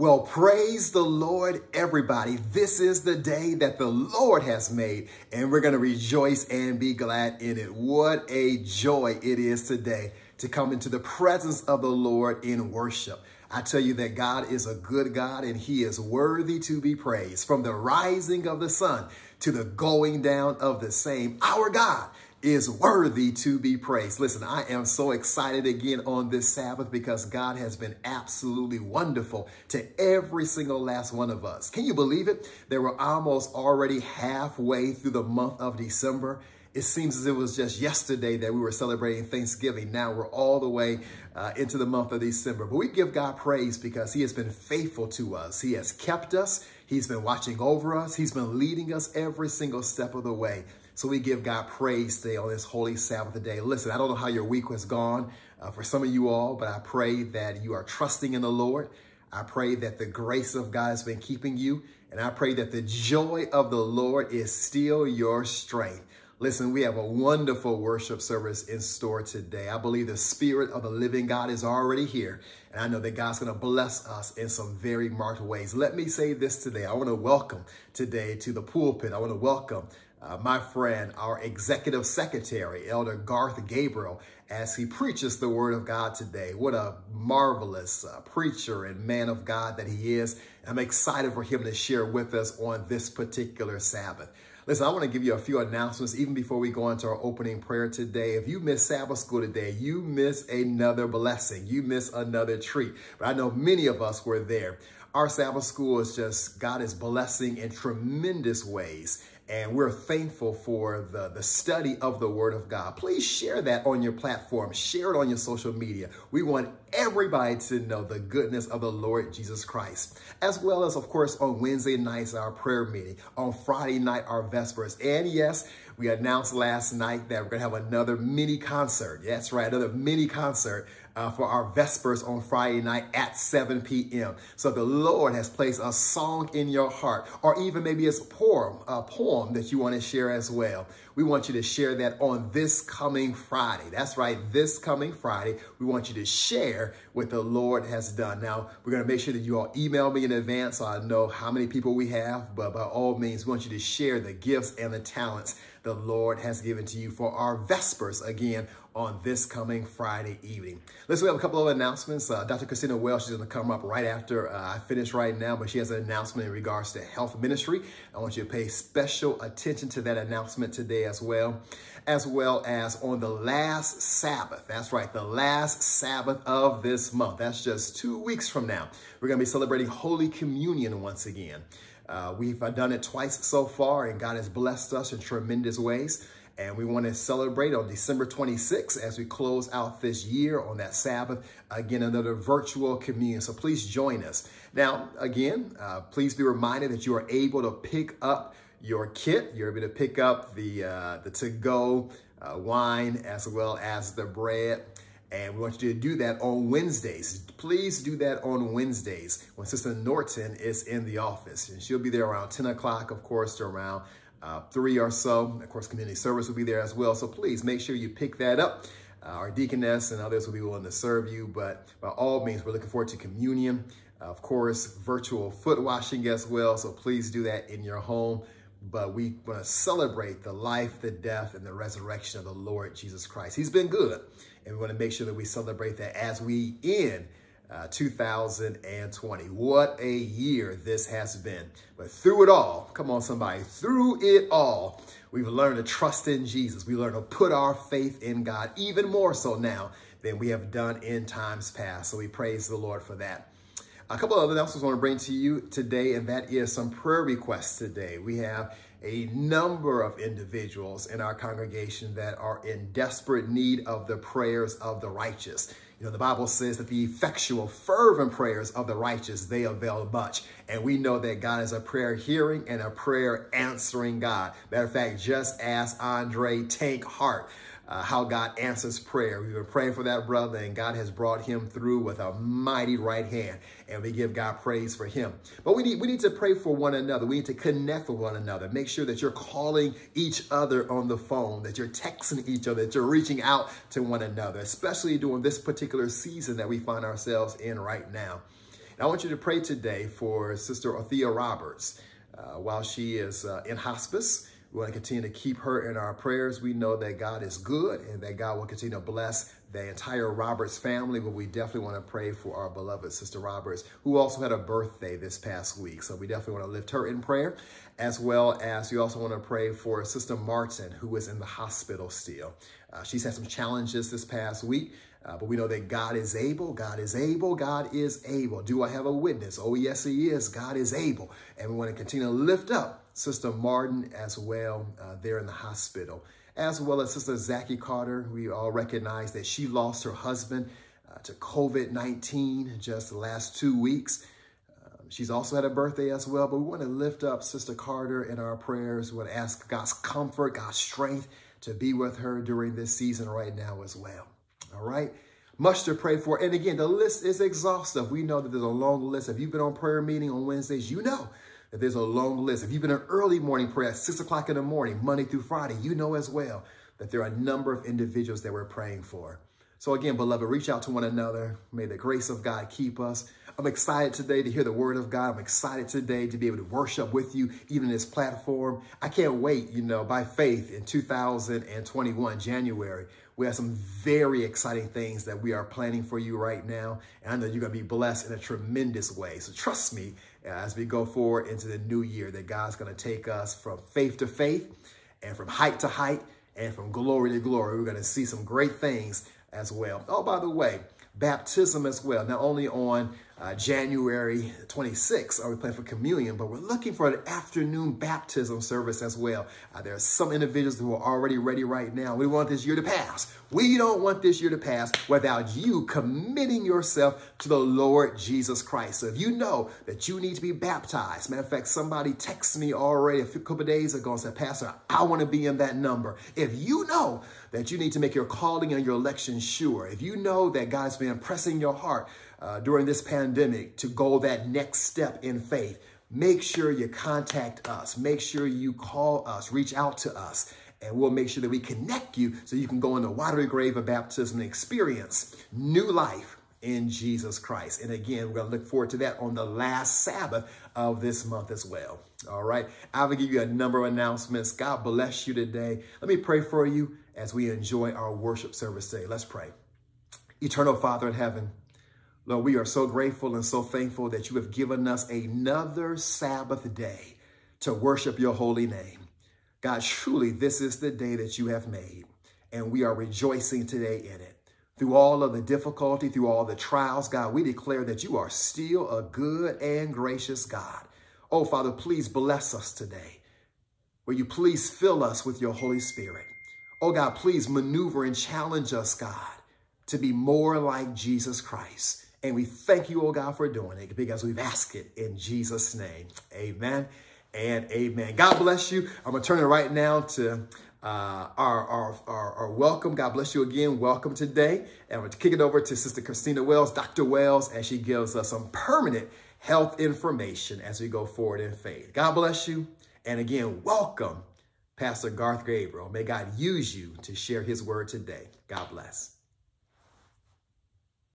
Well, praise the Lord, everybody. This is the day that the Lord has made, and we're going to rejoice and be glad in it. What a joy it is today to come into the presence of the Lord in worship. I tell you that God is a good God and he is worthy to be praised. From the rising of the sun to the going down of the same, our God is worthy to be praised. Listen, I am so excited again on this Sabbath because God has been absolutely wonderful to every single last one of us. Can you believe it? They were almost already halfway through the month of December. It seems as it was just yesterday that we were celebrating Thanksgiving. Now we're all the way uh, into the month of December. But we give God praise because he has been faithful to us. He has kept us. He's been watching over us. He's been leading us every single step of the way. So we give God praise today on this holy Sabbath day. Listen, I don't know how your week was gone uh, for some of you all, but I pray that you are trusting in the Lord. I pray that the grace of God has been keeping you. And I pray that the joy of the Lord is still your strength. Listen, we have a wonderful worship service in store today. I believe the spirit of the living God is already here. And I know that God's going to bless us in some very marked ways. Let me say this today. I want to welcome today to the pulpit. I want to welcome uh, my friend, our executive secretary, Elder Garth Gabriel, as he preaches the word of God today. What a marvelous uh, preacher and man of God that he is. I'm excited for him to share with us on this particular Sabbath. Listen, I want to give you a few announcements even before we go into our opening prayer today. If you miss Sabbath school today, you miss another blessing. You miss another treat. But I know many of us were there. Our Sabbath school is just, God is blessing in tremendous ways. And we're thankful for the, the study of the Word of God. Please share that on your platform. Share it on your social media. We want everybody to know the goodness of the Lord Jesus Christ. As well as, of course, on Wednesday nights, our prayer meeting. On Friday night, our Vespers. And yes, we announced last night that we're going to have another mini concert. That's right, another mini concert uh, for our Vespers on Friday night at 7 p.m. So the Lord has placed a song in your heart, or even maybe it's a poem, a poem that you want to share as well. We want you to share that on this coming Friday. That's right, this coming Friday. We want you to share what the Lord has done. Now, we're going to make sure that you all email me in advance so I know how many people we have, but by all means, we want you to share the gifts and the talents the Lord has given to you for our Vespers again on this coming Friday evening. Listen, we have a couple of announcements. Uh, Dr. Christina Welsh is going to come up right after uh, I finish right now, but she has an announcement in regards to health ministry. I want you to pay special attention to that announcement today as well, as well as on the last Sabbath. That's right, the last Sabbath of this month. That's just two weeks from now. We're going to be celebrating Holy Communion once again. Uh, we've done it twice so far, and God has blessed us in tremendous ways. And we want to celebrate on December 26th as we close out this year on that Sabbath. Again, another virtual communion. So please join us. Now, again, uh, please be reminded that you are able to pick up your kit. You're able to pick up the, uh, the to-go uh, wine as well as the bread. And we want you to do that on Wednesdays. Please do that on Wednesdays when Sister Norton is in the office. And she'll be there around 10 o'clock, of course, to around uh, three or so. Of course, community service will be there as well. So please make sure you pick that up. Uh, our deaconess and others will be willing to serve you. But by all means, we're looking forward to communion. Uh, of course, virtual foot washing as well. So please do that in your home. But we want to celebrate the life, the death, and the resurrection of the Lord Jesus Christ. He's been good. And we want to make sure that we celebrate that as we end uh, 2020. What a year this has been. But through it all, come on somebody, through it all, we've learned to trust in Jesus. We learned to put our faith in God even more so now than we have done in times past. So we praise the Lord for that. A couple of other announcements I want to bring to you today, and that is some prayer requests today. We have a number of individuals in our congregation that are in desperate need of the prayers of the righteous. You know, the Bible says that the effectual, fervent prayers of the righteous, they avail much. And we know that God is a prayer hearing and a prayer answering God. Matter of fact, just ask Andre Tank Hart uh, how God answers prayer. We've been praying for that brother, and God has brought him through with a mighty right hand, and we give God praise for him. But we need we need to pray for one another. We need to connect with one another. Make sure that you're calling each other on the phone, that you're texting each other, that you're reaching out to one another, especially during this particular season that we find ourselves in right now. And I want you to pray today for Sister Othea Roberts. Uh, while she is uh, in hospice, we want to continue to keep her in our prayers. We know that God is good and that God will continue to bless the entire Roberts family, but we definitely want to pray for our beloved Sister Roberts, who also had a birthday this past week. So we definitely want to lift her in prayer, as well as we also want to pray for Sister Martin, who is in the hospital still. Uh, she's had some challenges this past week, uh, but we know that God is able, God is able, God is able. Do I have a witness? Oh, yes, he is. God is able. And we want to continue to lift up Sister Martin as well uh, there in the hospital, as well as Sister Zackie Carter. We all recognize that she lost her husband uh, to COVID-19 just the last two weeks. Um, she's also had a birthday as well, but we want to lift up Sister Carter in our prayers. We want to ask God's comfort, God's strength to be with her during this season right now as well. All right much to pray for. And again, the list is exhaustive. We know that there's a long list. If you've been on prayer meeting on Wednesdays, you know that there's a long list. If you've been an early morning prayer at 6 o'clock in the morning, Monday through Friday, you know as well that there are a number of individuals that we're praying for. So again, beloved, reach out to one another. May the grace of God keep us. I'm excited today to hear the word of God. I'm excited today to be able to worship with you, even in this platform. I can't wait, you know, by faith in 2021, January. We have some very exciting things that we are planning for you right now. And I know you're going to be blessed in a tremendous way. So trust me Uh, as we go forward into the new year that God's going to take us from faith to faith and from height to height and from glory to glory. We're going to see some great things as well. Oh, by the way, baptism as well, not only on uh, January 26th are we planning for communion, but we're looking for an afternoon baptism service as well. Uh, there are some individuals who are already ready right now. We want this year to pass. We don't want this year to pass without you committing yourself to the Lord Jesus Christ. So if you know that you need to be baptized, matter of fact, somebody texted me already a couple days ago and said, Pastor, I want to be in that number. If you know that you need to make your calling and your election sure, if you know that God's been pressing your heart, uh, during this pandemic to go that next step in faith, make sure you contact us. Make sure you call us, reach out to us, and we'll make sure that we connect you so you can go in the watery grave of baptism and experience new life in Jesus Christ. And again, we're going to look forward to that on the last Sabbath of this month as well. All right. I will give you a number of announcements. God bless you today. Let me pray for you as we enjoy our worship service today. Let's pray. Eternal Father in heaven, Lord, we are so grateful and so thankful that you have given us another Sabbath day to worship your holy name. God, truly, this is the day that you have made, and we are rejoicing today in it. Through all of the difficulty, through all the trials, God, we declare that you are still a good and gracious God. Oh, Father, please bless us today. Will you please fill us with your Holy Spirit? Oh, God, please maneuver and challenge us, God, to be more like Jesus Christ. And we thank you, oh God, for doing it because we've asked it in Jesus' name. Amen and amen. God bless you. I'm going to turn it right now to uh, our, our, our, our, welcome. God bless you again. Welcome today. And I'm going to kick it over to Sister Christina Wells, Dr. Wells, as she gives us some permanent health information as we go forward in faith. God bless you. And again, welcome, Pastor Garth Gabriel. May God use you to share his word today. God bless.